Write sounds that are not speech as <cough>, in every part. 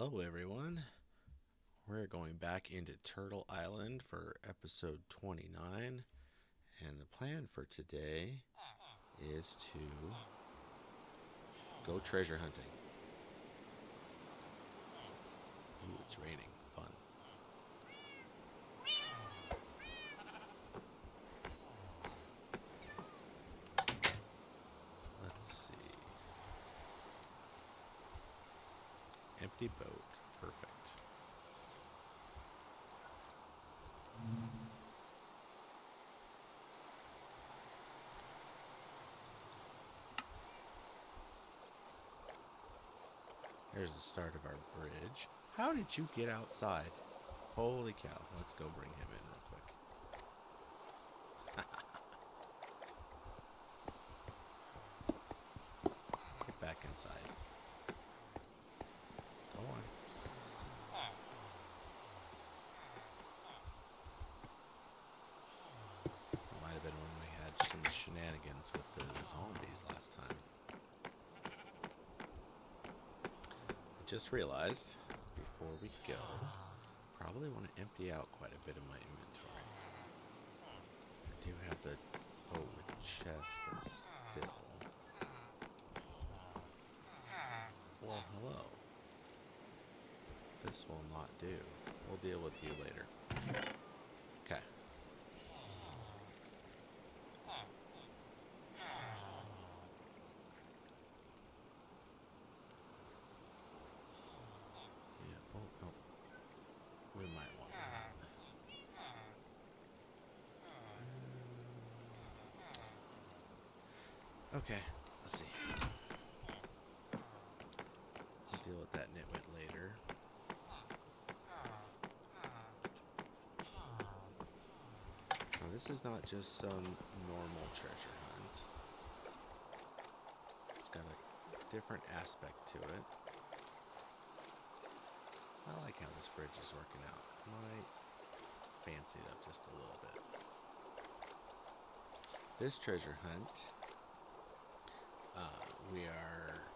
Hello, everyone. We're going back into Turtle Island for episode 29. And the plan for today is to go treasure hunting. Ooh, it's raining. Fun. Let's see. Empty boat. There's the start of our bridge. How did you get outside? Holy cow. Let's go bring him in real quick. Get back inside. Go on. Might have been when we had some shenanigans with the zombies last time. I just realized before we go, probably want to empty out quite a bit of my inventory. I do have the boat with chests, but still. Well, hello. This will not do. We'll deal with you later. Okay. Yeah, oh, no. We might want that. Um, okay, let's see. We'll deal with that nitwit later. Now, this is not just some normal treasure hunt. It's got a different aspect to it. I like how this bridge is working out. Might fancy it up just a little bit. This treasure hunt, uh, we are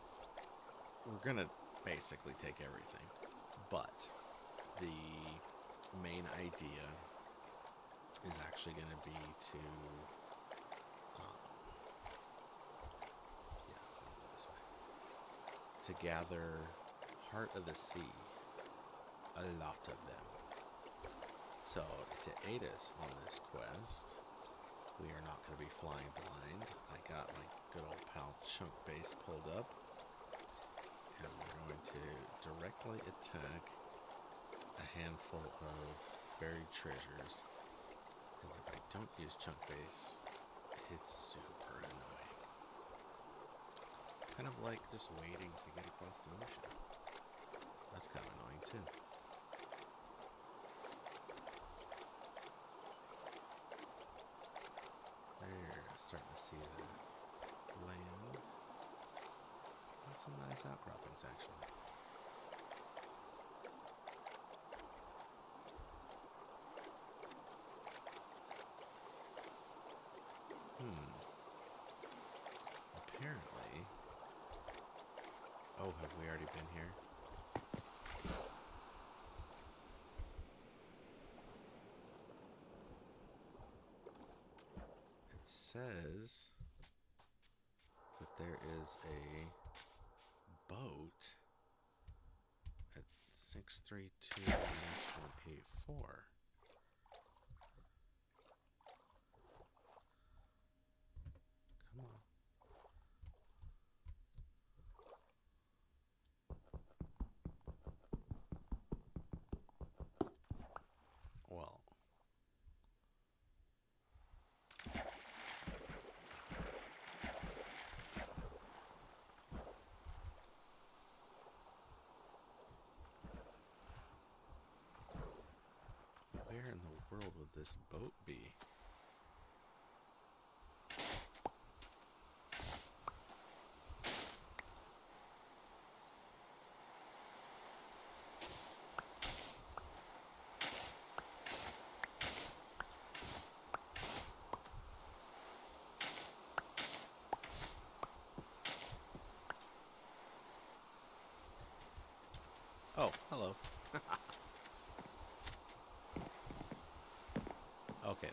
we're gonna basically take everything, but the main idea is actually going to be to um, yeah this way. To gather heart of the sea a lot of them. So to aid us on this quest we are not going to be flying blind I got my good old pal chunk base pulled up and we're going to directly attack a handful of buried treasures because if I don't use chunk base, it's super annoying. Kind of like just waiting to get across the ocean. That's kind of annoying too. There, starting to see the land. And some nice outcroppings actually. Hmm. Apparently. Oh, have we already been here? It says that there is a boat at 632 East 184. Come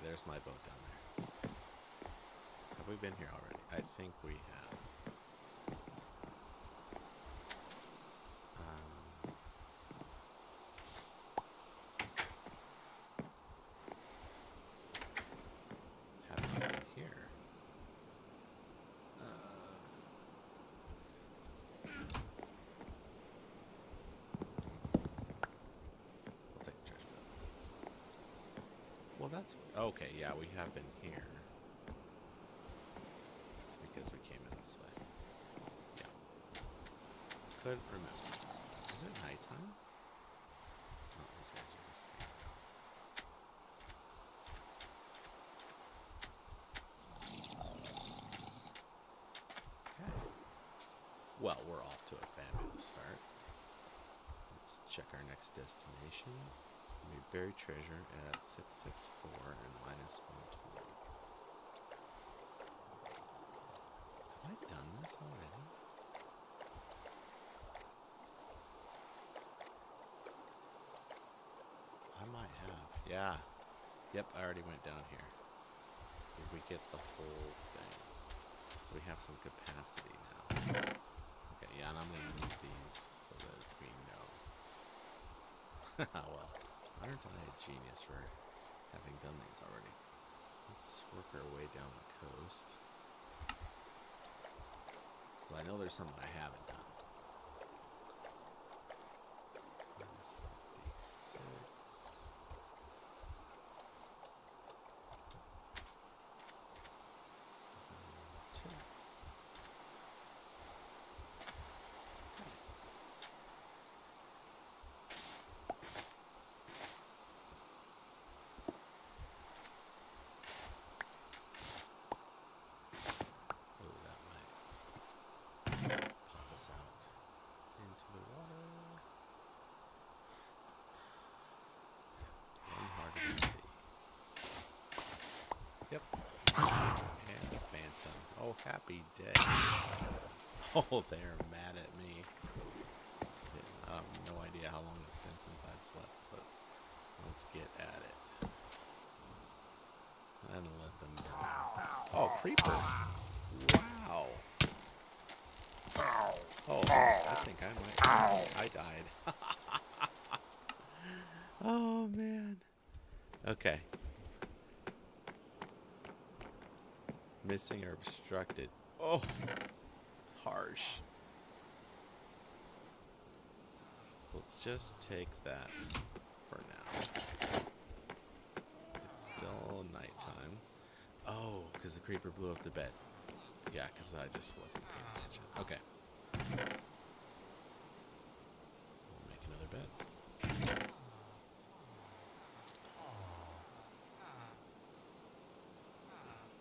there's my boat down there. Have we been here already? I think we have. Um, have we been here? Uh, I'll take the trash boat. Well, that's okay. Yeah, we have been here because we came in this way. Yeah. Couldn't remember. Is it nighttime? Oh, these guys are just. out. Okay. Well, we're off to a fabulous start. Let's check our next destination. Bury treasure at 664 and minus 120. Have I done this already? I might have. Yeah. Yep, I already went down here. Did we get the whole thing? We have some capacity now. Okay, yeah, and I'm gonna need these so that we know. <laughs> Ah, well, aren't I a genius for having done these already? Let's work our way down the coast. So I know there's some that I haven't done. Minus 56. Seven, two. Okay. Oh, that might pop us out into the water. One hard to see. Yep. And a phantom. Happy day. <laughs> Oh, they're mad at me. I have no idea how long it's been since I've slept, but let's get at it. And let them. Oh, creeper. Wow. Oh, I think I might. I died. <laughs> oh, man. Okay. Missing or obstructed. Oh, harsh. We'll just take that for now. It's still nighttime. Oh, because the creeper blew up the bed. Yeah, because I just wasn't paying attention. Okay. We'll make another bed.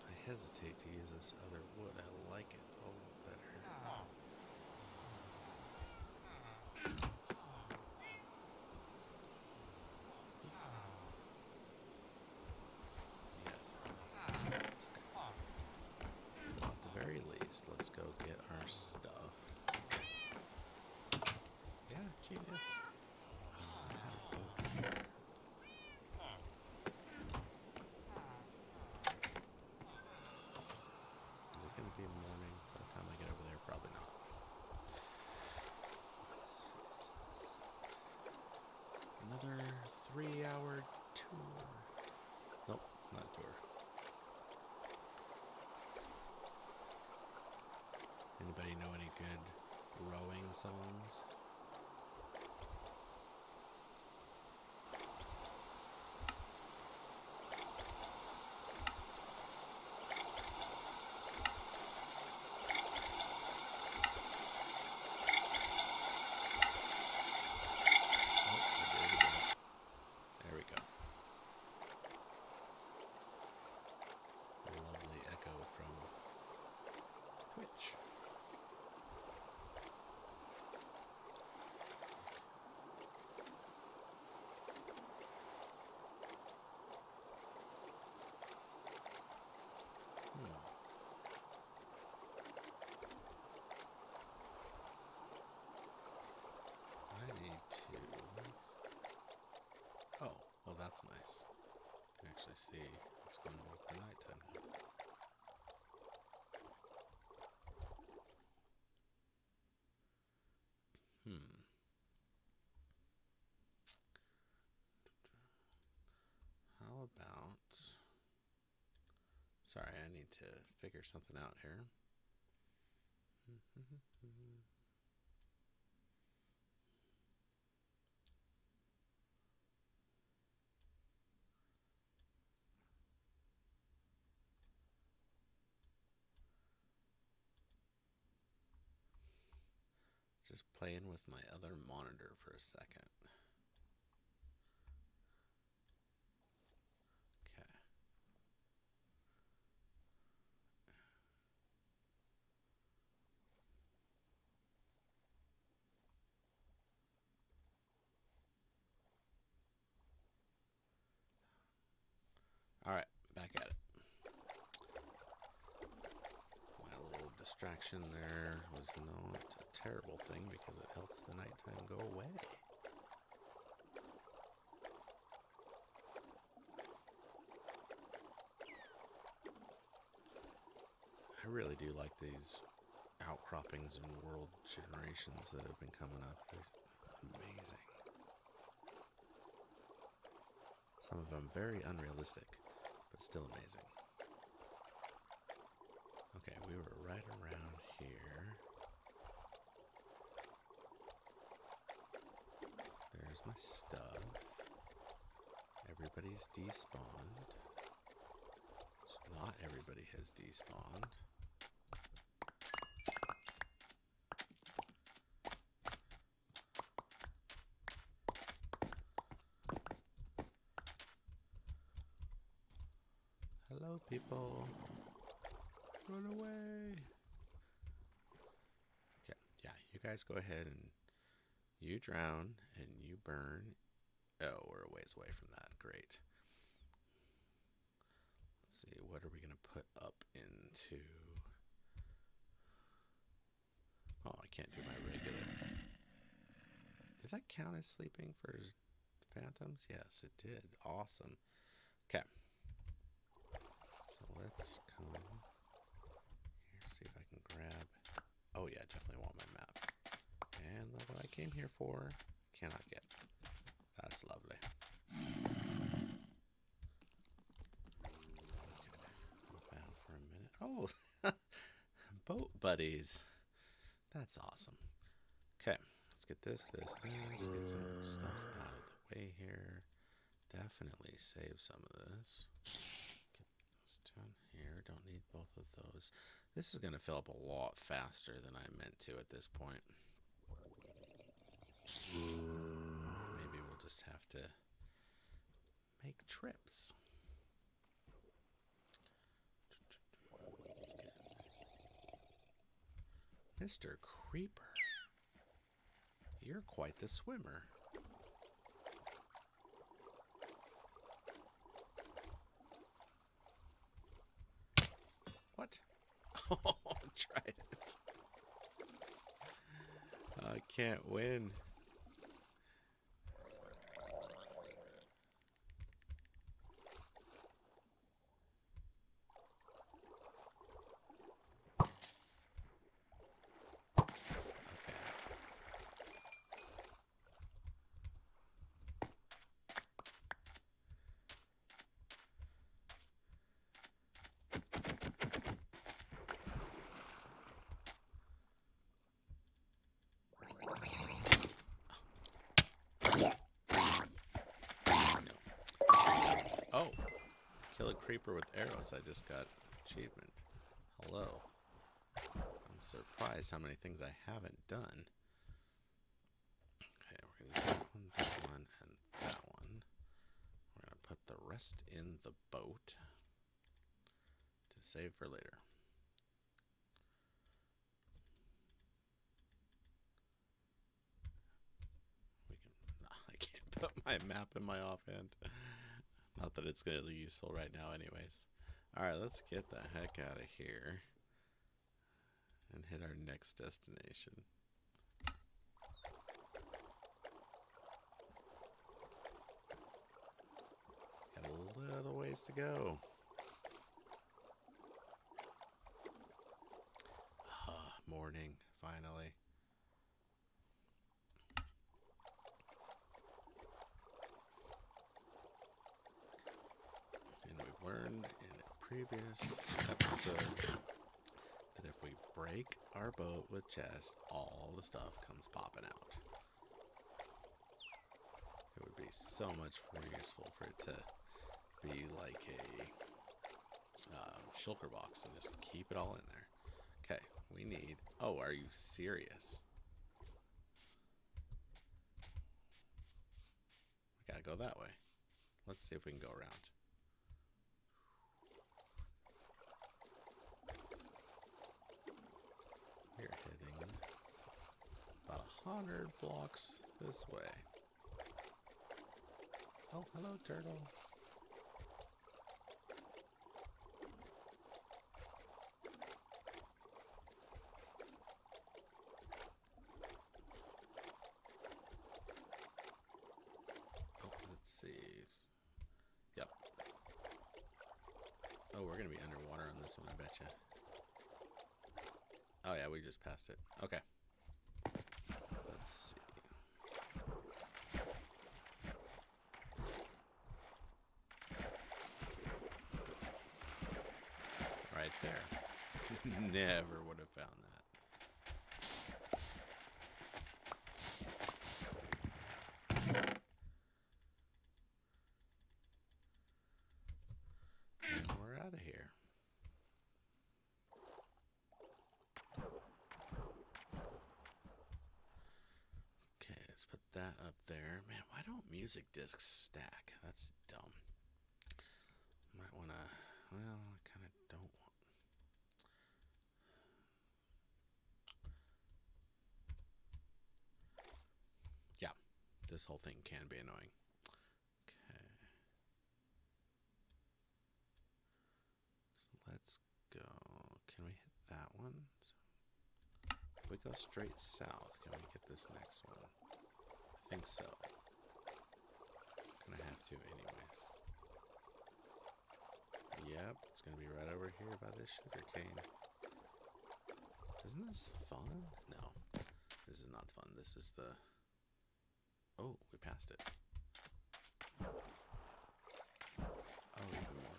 I hesitate to use this other wood. I like it a lot better. Yeah. It's okay. Well, at let's go get our stuff. Yeah, genius. Ah, Is it going to be morning by the time I get over there? Probably not. Another three hour tour. Nope, it's not a tour. Anybody know any good rowing songs? Oh, I did it again. There we go. A lovely echo from Twitch. That's nice. You can actually see what's going on the nighttime now. Hmm. How about. Sorry, I need to figure something out here. Just playing with my other monitor for a second. Okay. All right, back at it. My little distraction there was not a terrible thing because it helps the nighttime go away. I really do like these outcroppings and world generations that have been coming up. It's amazing. Some of them very unrealistic, but still amazing. Okay, we were right around here. There's my stuff. Everybody's despawned. Not everybody has despawned. Hello, people. Run away. Okay, yeah, you guys go ahead and you drown and you burn. Oh, we're a ways away from that. Great. Let's see, what are we going to put up into. Oh, I can't do my regular. Did that count as sleeping for phantoms? Yes, it did. Awesome. Okay. So let's come here, see if I can grab. Oh, yeah, definitely want my map. And what I came here for. Cannot get. That's lovely. Okay, hop out for a minute. Oh, <laughs> boat buddies. That's awesome. Okay, let's get this, this, this. Get some stuff out of the way here. Definitely save some of this. Get those down here. Don't need both of those. This is going to fill up a lot faster than I meant to at this point. Maybe we'll just have to make trips. Mr. Creeper, you're quite the swimmer. What? <laughs> Oh, try it. I can't win. Okay. No. Oh, with arrows. I just got achievement. Hello. I'm surprised how many things I haven't done. Okay, we're gonna use that one, that one, and that one. We're gonna put the rest in the boat to save for later. We can. <laughs> I can't put my map in my offhand. Not that it's gonna be useful right now, anyways. All right, let's get the heck out of here and hit our next destination. A little ways to go. Ah, morning, finally. Learned in a previous episode that if we break our boat with chest, all the stuff comes popping out. It would be so much more useful for it to be like a um, shulker box and just keep it all in there. Okay, we need. Oh, are you serious? We gotta go that way. Let's see if we can go around. We're heading about a hundred blocks this way. Oh, hello, turtle. Oh, let's see. Yep. Oh, we're gonna be underwater on this one, I bet you. Oh yeah, we just passed it. Okay. Let's see. Right there. Never would have found that. Out of here. Okay, let's put that up there. Man, why don't music discs stack? That's dumb. Might want to. Well, I kind of don't want. Yeah, this whole thing can be annoying. Okay. So let's go. Can we hit that one? So if we go straight south, can we get this next one? I think so. Gonna have to, anyways. Yep, it's gonna be right over here by this sugar cane. Isn't this fun? No, this is not fun. This is the. Oh, we passed it. Oh, even more.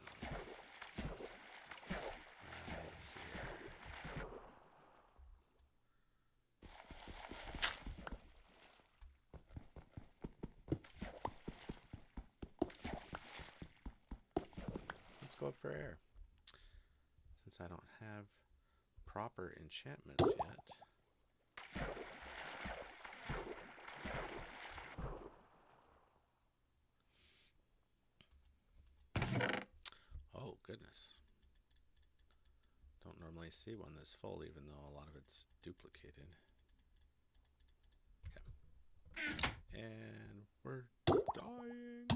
Let's go up for air. Since I don't have proper enchantments yet. Oh, goodness. Don't normally see one this full, even though a lot of it's duplicated. Okay. And we're dying.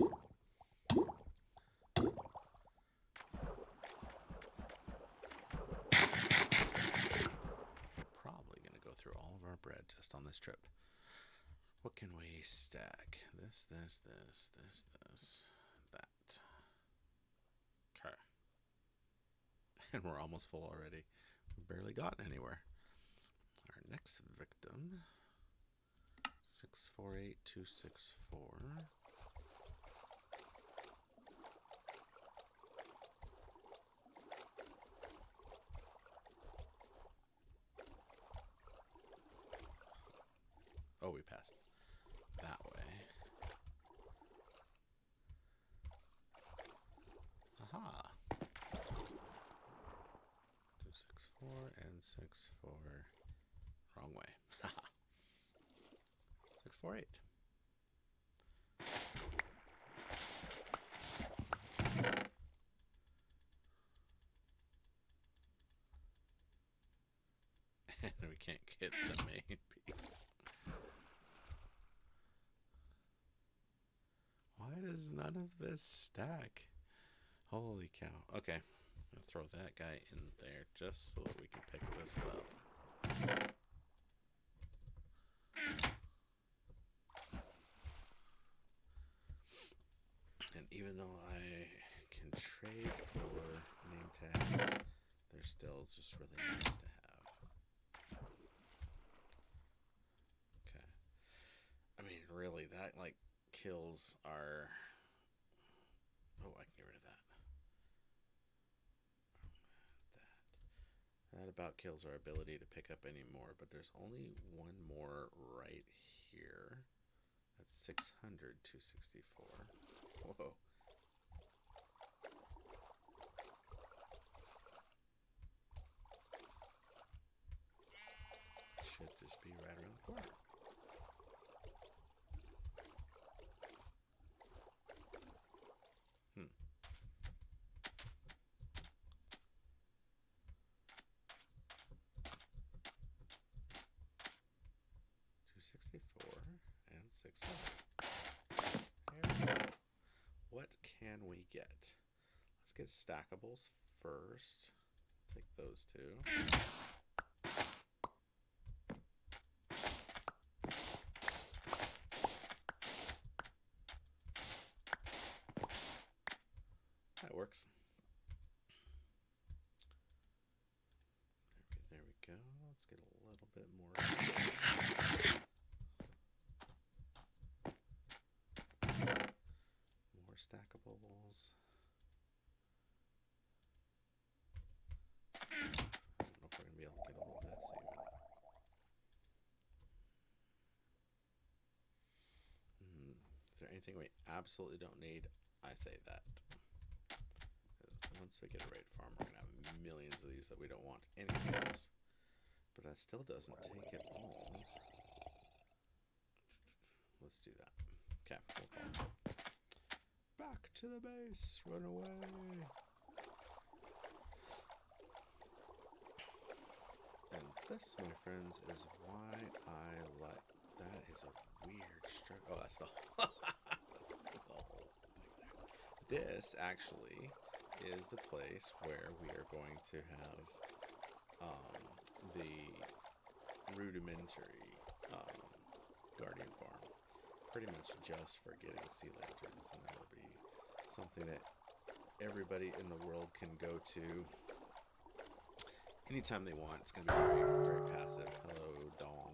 Probably going to go through all of our bread just on this trip. What can we stack? This, this, this, this, this, that. Okay. <laughs> And we're almost full already. Barely gotten anywhere. Our next victim 648264. Oh, we passed that way. Aha. Two six four and six four. Wrong way. <laughs> Six four eight. and <laughs> we can't get the main piece. Why does none of this stack? Holy cow. Okay. Gonna throw that guy in there just so that we can pick this up. And even though I can trade for name tags. They're still just really nice to have. Okay. I mean, really, that like kills our. Oh, I can get rid of that. That. That about kills our ability to pick up any more, but there's only one more right here. That's 600, 264. Whoa. Should just be right around the corner. Hmm. Two sixty four We go. What can we get? Let's get stackables first. Take those two. That works. There we, there we go. Let's get a little bit more. More I don't know if we're gonna be able to get all of this even. Hmm. Is there anything we absolutely don't need? I say that. once we get a raid farm, we're gonna have millions of these that we don't want anyways. But that still doesn't take it all. Let's do that. Okay, we'll to the base. Run away. And this, my friends, is why I like. That is a weird structure. Oh, that's the. <laughs> that's the. This actually is the place where we are going to have um, the rudimentary um, guardian farm. Pretty much just for getting sea lanterns, and that'll be something that everybody in the world can go to anytime they want. It's going to be very, very passive. Hello, Dong.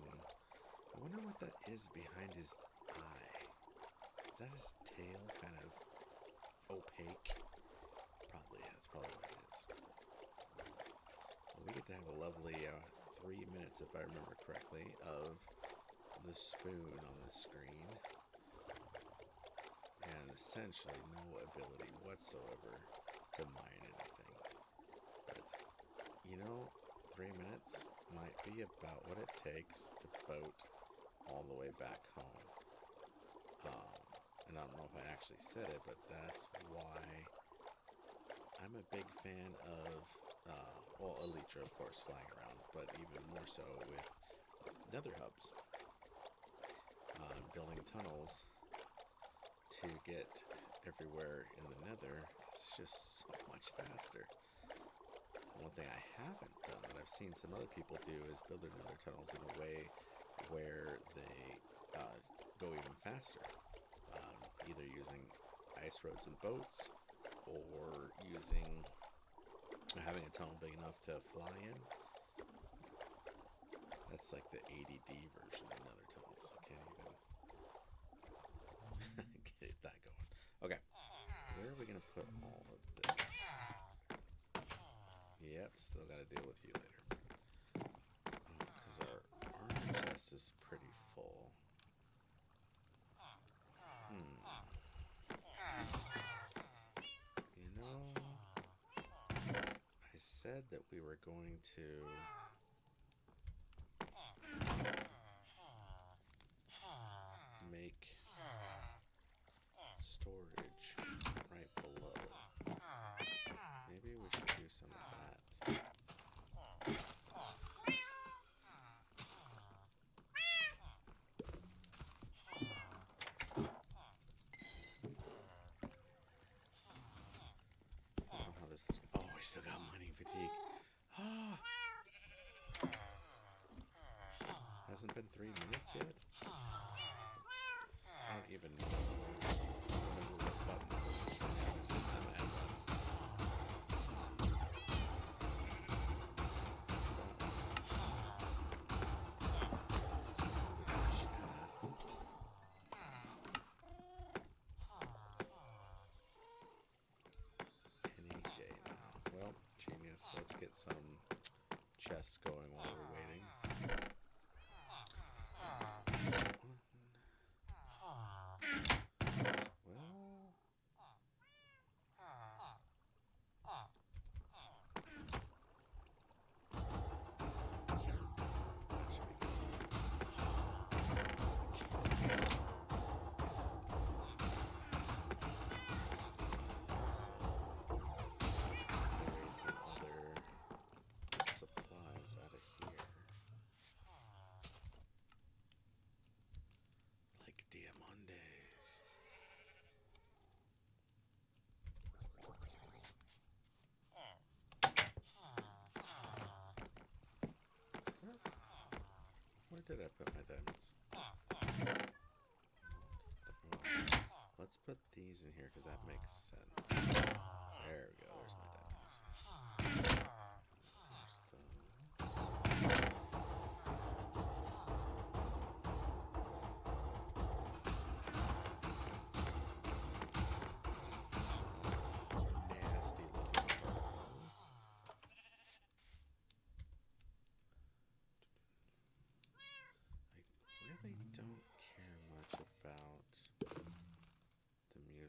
I wonder what that is behind his eye. Is that his tail kind of opaque? Probably, that's probably what it is. Well, we get to have a lovely uh, three minutes, if I remember correctly, of the spoon on the screen. And essentially no ability whatsoever to mine anything. But, you know, three minutes might be about what it takes to boat all the way back home. Um, and I don't know if I actually said it, but that's why I'm a big fan of, uh, well, Elytra, of course, flying around, but even more so with nether hubs. Uh, building tunnels to get everywhere in the nether. It's just so much faster. One thing I haven't done that I've seen some other people do is build their nether tunnels in a way where they uh, go even faster. Um, either using ice roads and boats or using having a tunnel big enough to fly in. That's like the ADD version of nether tunnels. I can't even get that going. Okay, we gonna put all of this? Yep, still got to deal with you later. Because our armor chest is pretty full. Hmm. You know, I said that we were going to. Make storage right below. Maybe we should do some of that. I don't know how this is. Oh, we still got mining fatigue. Ah. Hasn't been three minutes yet. I don't even know. let's get some chests going while we're waiting. Did I put my diamonds? Let's put these in here because that makes sense.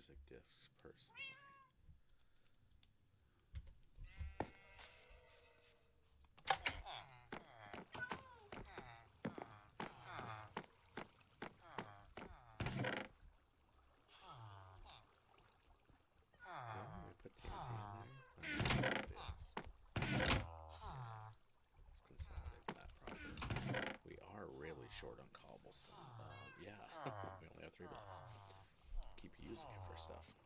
Music discs personally. Yeah, we put TNT in there. I don't know what it is. Let's consolidate that proper. We are really short on cobblestone. Um, yeah, we only have three blocks. Keep using it for stuff.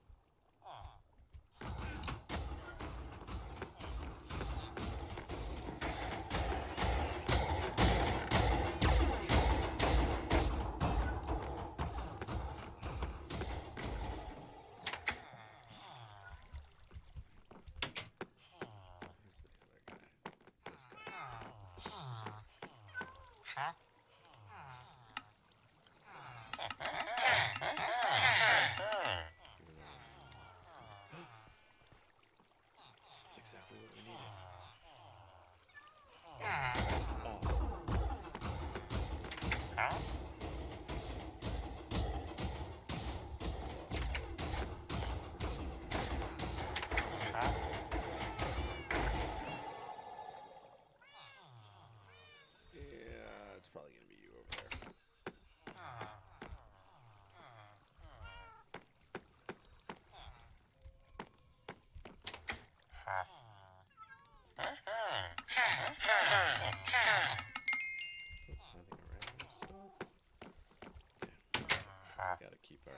Or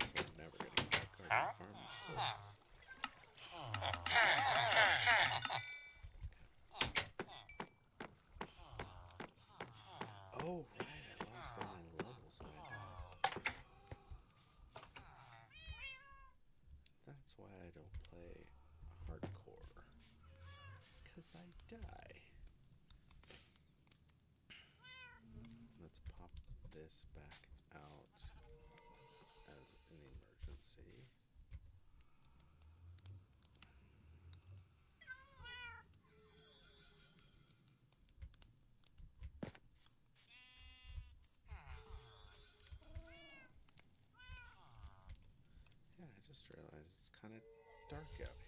else we're never gonna get back garden farming goods. Oh, right, I lost all my levels when I died. That's why I don't play hardcore. Because I die. Let's pop this back out as an emergency. Yeah, I just realized it's kind of dark out here.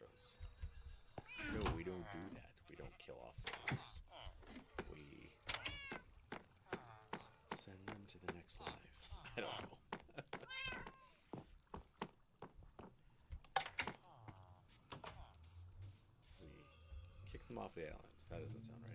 Extras. No, we don't do that. We don't kill off villagers. We send them to the next life. I don't know. <laughs> we kick them off the island. That doesn't sound right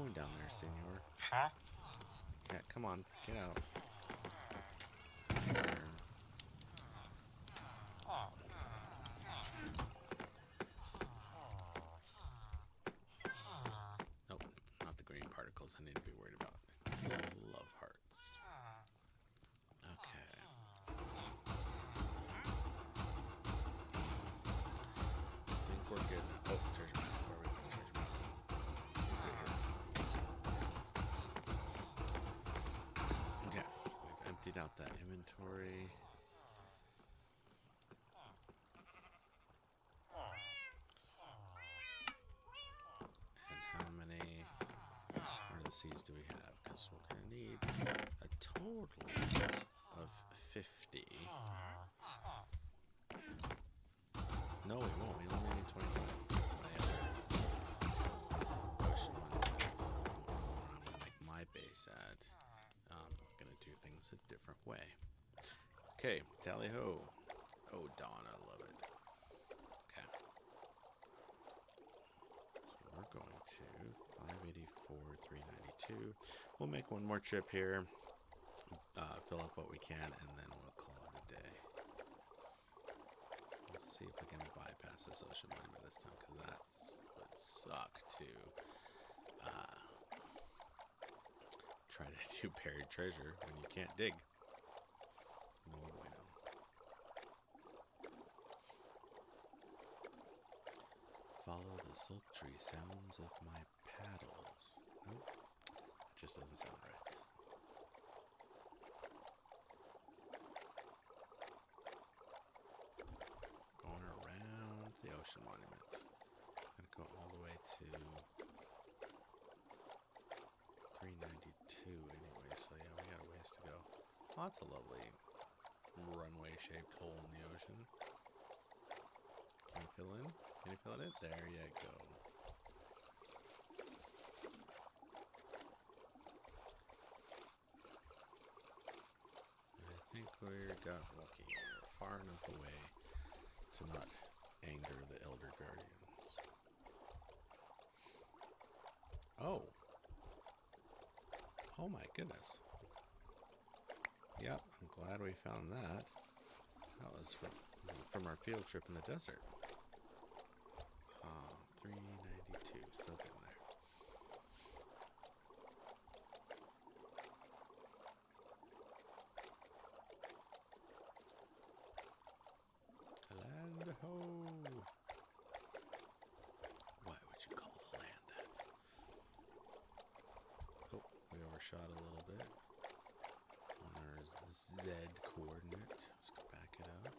doing down there, senor? Huh? Yeah, come on, get out. Emptied out that inventory. And how many seeds do we have? Because we're going to need a total of 50. No, we won't. We only need 25 because my other ocean one to make my base at. Things a different way. Okay, tally ho. Oh, Dawn, I love it. Okay. So we're going to 584, 392. We'll make one more trip here, uh, fill up what we can, and then we'll call it a day. Let's see if we can bypass this ocean liner this time, because that's would suck to uh, try to do buried treasure when you can't dig. No bueno. Follow the sultry sounds of my paddles. Nope. It just doesn't sound right. Going around the ocean monument. Gonna go all the way to 392 anyway, so yeah, we got a ways to go. Lots of lovely runway shaped hole in the ocean. Can you fill in? Can you fill it in? There you go. I think we got lucky. We're far enough away to not anger the Elder Guardians. Oh. Oh my goodness. Yep, I'm glad we found that. That was from from our field trip in the desert. Um, 392, still getting there. Land ho! Why would you call the land that? Oh, we overshot a little bit Z coordinate. Let's back it up.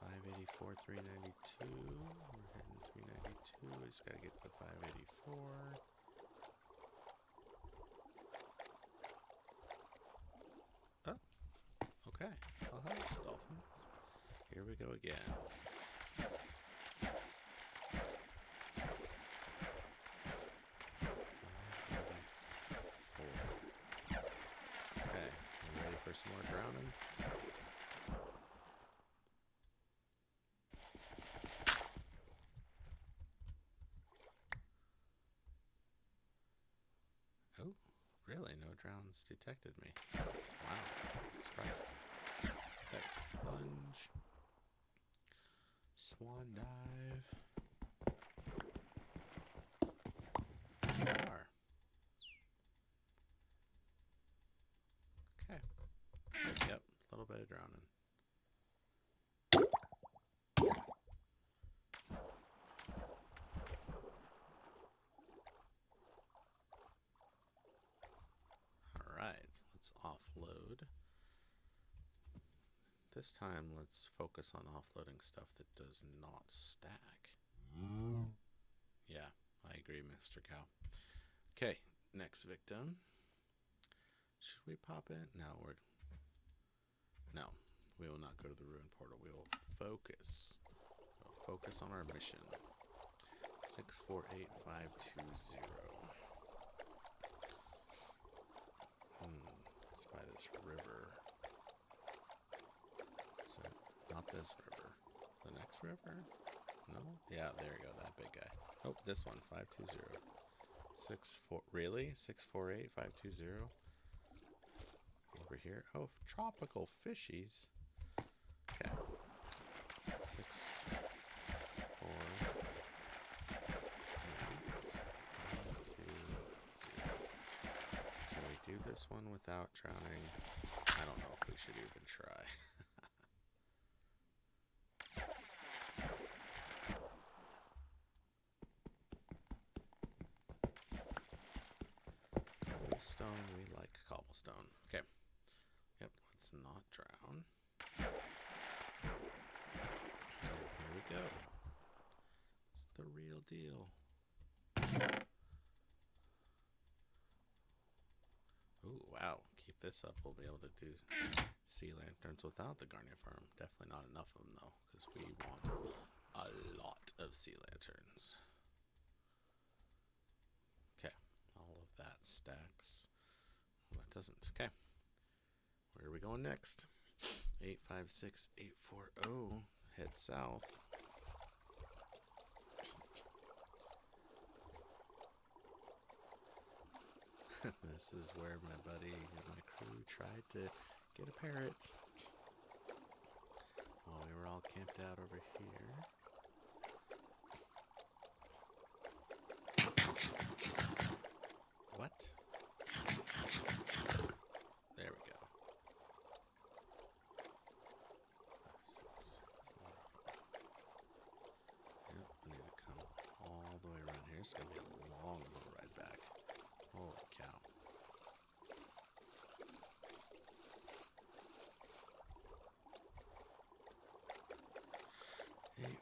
584, 392. We're heading 392. We just gotta get to 584. Oh, okay. Well, hello, dolphins. Here we go again. Okay, you ready for some more drowning? Oh, really? No drowns detected me. Wow, surprised. Plunge. Swan dive. There we are. Okay. Yep, a little bit of drowning. Alright, let's offload. This time, let's focus on offloading stuff that does not stack. Yeah, I agree, Mr. Cow. Okay, next victim. Should we pop it? No, we're. No, we will not go to the ruin portal. We will focus. We'll focus on our mission. Six four eight five two zero. Hmm. It's by this river. So not this river. The next river? No? Yeah, there you go, that big guy. Oh, this one, 520. Six four really? Six four eight five two zero. Over here. Oh, tropical fishies. Okay. Six four eight five two zero. Can we do this one without drowning? I don't know if we should even try. <laughs> Cobblestone, we like cobblestone. Okay. Yep, let's not drown. And here we go. It's the real deal. Ooh, wow. Keep this up. We'll be able to do sea lanterns without the Guardian farm. Definitely not enough of them, though, because we want a lot of sea lanterns. Okay, all of that stacks. Well, that doesn't. Okay, where are we going next? 856 840. Head south. This is where my buddy and my crew tried to get a parrot. While we were all camped out over here. What? There we go. Five, six, four. Yep, we need to come all the way around here. It's gonna be a long little ride back. Holy cow. Eight,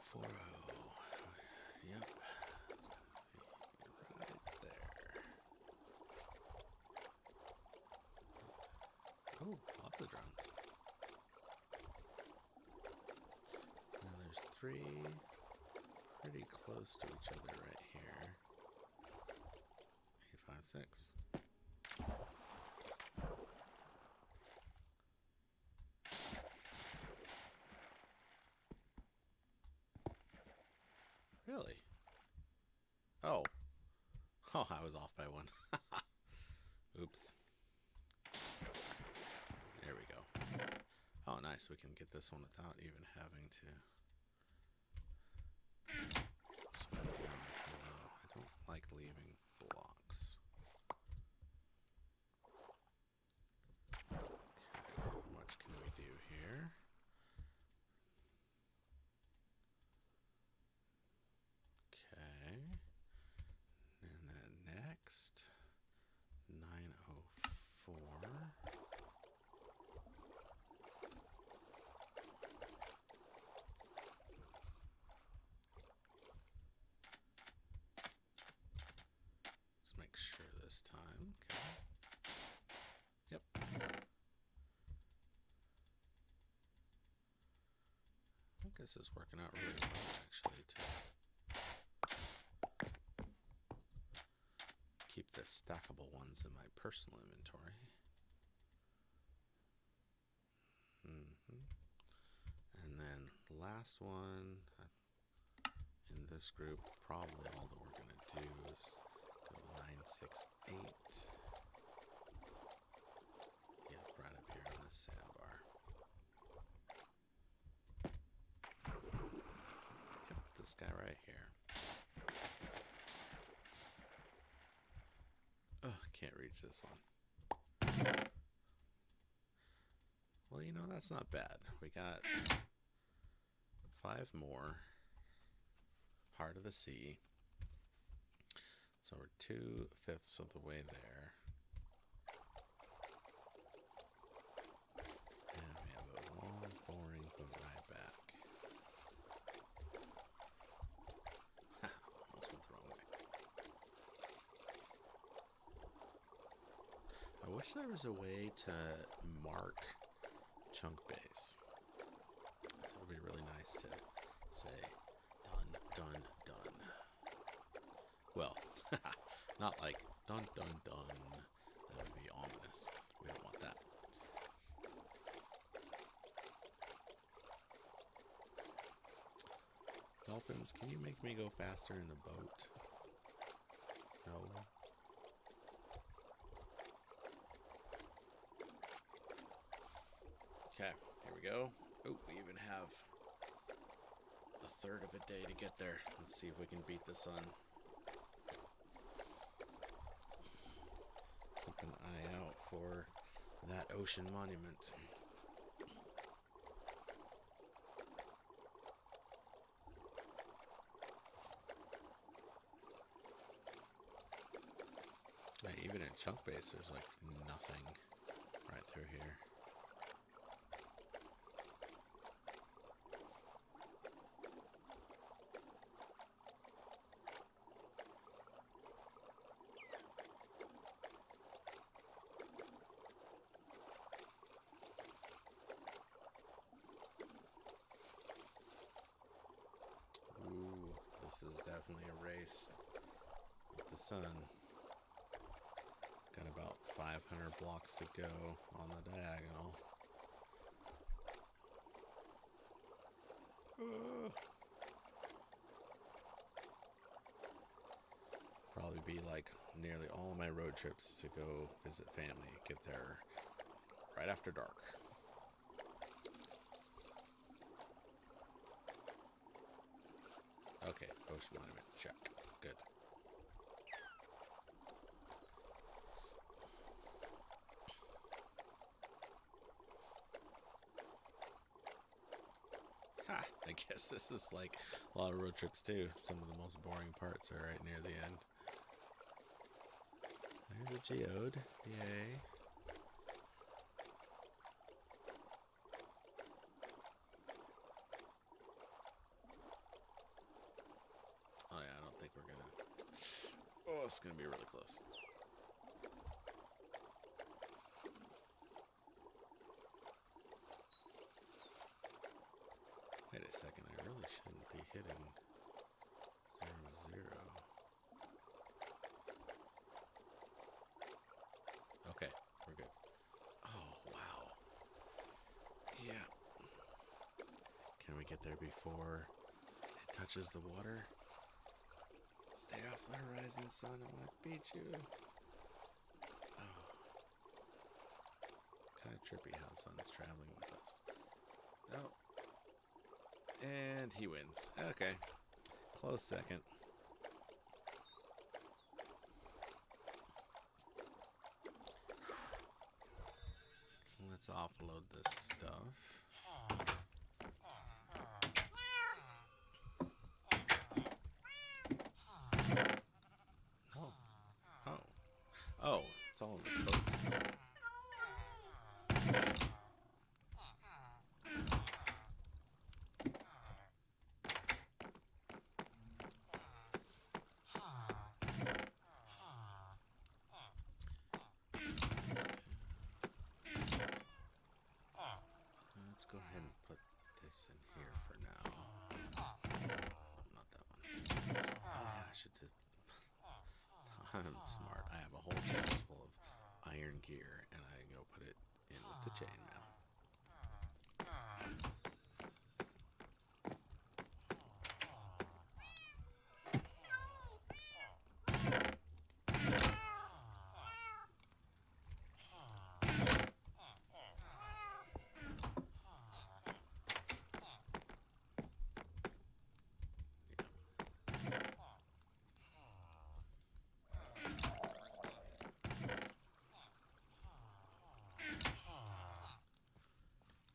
Oh, lots of drones. Now there's three pretty close to each other right here. Eight, five, six. Really? Oh. Oh, I was off by one. Oops. There we go. Oh, nice. One without even having to swim down below. I don't like leaving blocks. Okay, how much can we do here? Okay. And then next, 904. Let's make sure this time. Okay. Yep. I think this is working out really well, actually, to keep the stackable ones in my personal inventory. hmm And then last one in this group, probably all that we're going to do is go 968. Yep, right up here on this sandbar. Yep, this guy right here. Oh, can't reach this one. Well, you know, that's not bad. We got five more. Heart of the Sea. So we're two fifths of the way there. And we have a long, boring boat ride back. Almost went the wrong way. I wish there was a way to mark chunk base. It would be really nice to say done, done, done. Well, not like dun, dun, dun. That would be ominous. We don't want that. Dolphins, can you make me go faster in the boat? No. Okay, here we go. Oh, we even have a third of a day to get there. Let's see if we can beat the sun. Keep an eye out for that ocean monument. Yeah, even in Chunkbase, there's like nothing right through here. Ooh, this is definitely a race with the sun. Got about 500 blocks to go on the diagonal. Uh. <sighs> Probably be like nearly all my road trips to go visit family. Get there right after dark. Monument, check. Good. <laughs> Ha! I guess this is like a lot of road trips too. Some of the most boring parts are right near the end. There's a geode. Yay. us. Wait a second, I really shouldn't be hitting zero zero. Okay, we're good. Oh, wow. Yeah. Can we get there before it touches the water? Stay off the horizon, son. I want to beat you. Oh. <sighs> Kind of trippy how the traveling with us. Oh. And he wins. Okay. Close second. Let's offload this stuff. No. Oh. Oh, it's all in the boat still. Let's go ahead and put this in here for now. Not that one. Oh yeah, I should do. I'm smart. I have a whole chest full of iron gear, and I go put it in with the chainmail.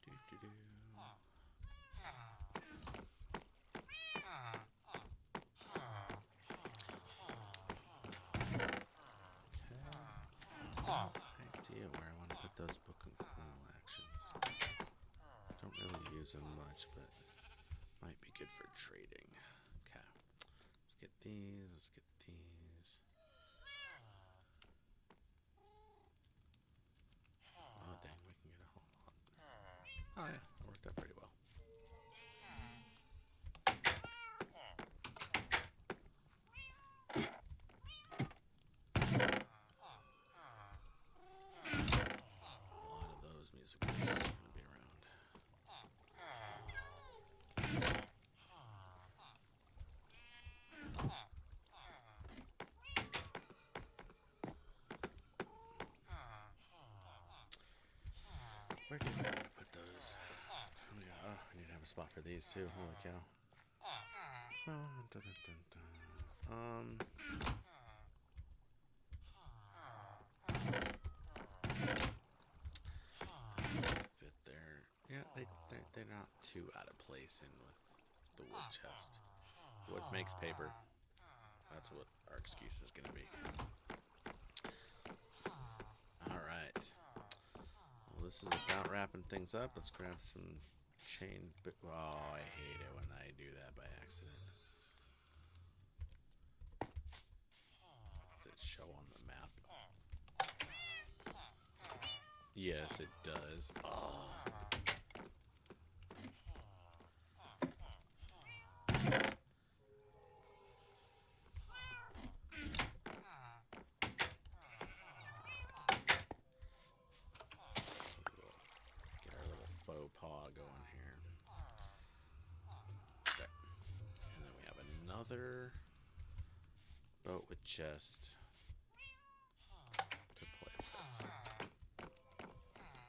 Doo-doo-doo. idea where I want to put those book and quill actions. Don't use much, but might be good for trading. Okay. Let's get these. Let's get these. Oh dang, we can get a whole lot. Oh yeah, that worked out pretty well. A lot of those music pieces are going to be around. Where did I put those? Oh, got, oh, I need to have a spot for these too. Holy cow. Oh, dun, dun, dun. Um. fit there. Yeah, they they're, they're not too out of place in with the wood chest. Wood makes paper. That's what our excuse is gonna be. All right. Well, this is about wrapping things up. Let's grab some chain. Oh, I hate it when I do that by accident. Does it show on the map? Yes, it does. Oh. Get our little faux paw going here. Okay. And then we have another boat with chest to play with.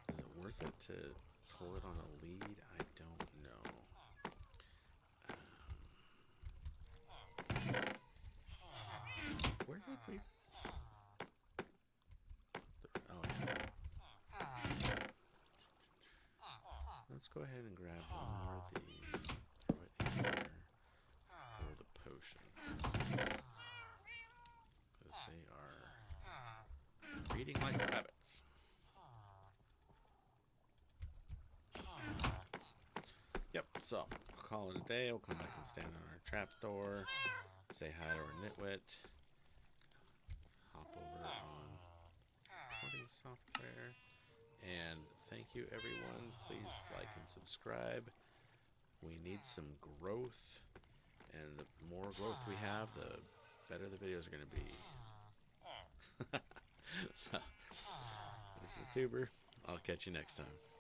Is it worth it to pull it on a lead? I don't know. Um, where did we? Oh. Let's go ahead and grab one more of these. Throw it in here for the potions. Because they breeding like rabbits. Yep, so I'll call it a day. We'll come back and stand on our trapdoor. Say hi to our nitwit. Hop over on recording software. And thank you, everyone. Please like and subscribe. We need some growth, and the more growth we have, the better the videos are going to be. <laughs> <laughs> so, this is Tuber. I'll catch you next time.